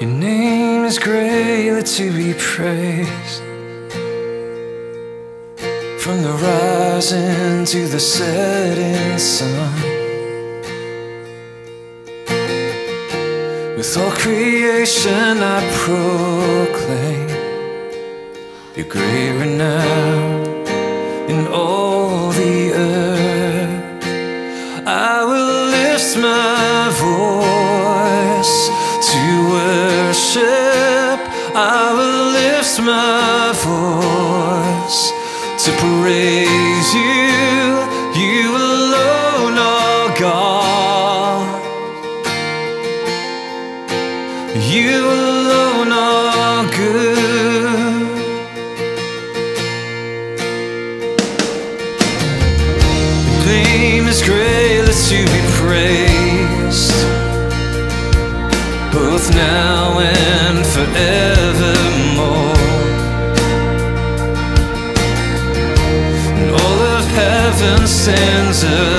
Your name is greatly to be praised. From the rising to the setting sun. With all creation I proclaim Your great renown in all the earth I will lift my greatly to be praised, both now and forevermore. And all of heaven stands amazed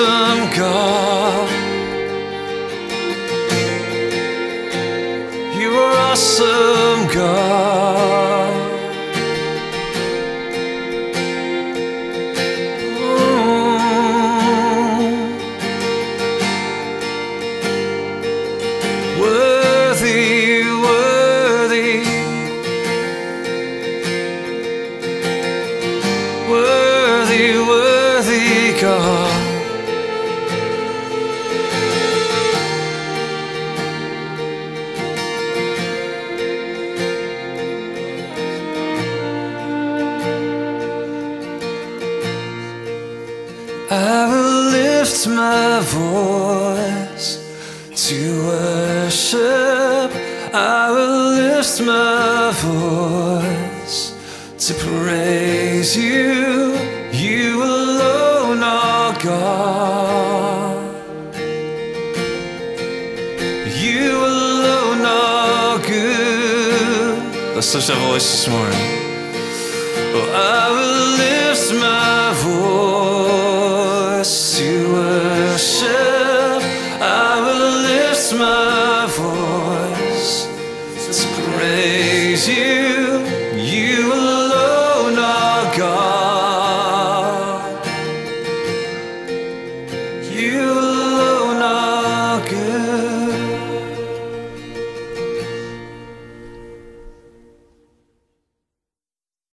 awesome, God. You are awesome, God. Oh. Worthy, worthy. Worthy, worthy God. lift my voice to worship. I will lift my voice to praise you. You alone are God. You alone are good. Let's lift our voice this morning. Oh, I will lift my voice to my voice to praise you. You alone are God. You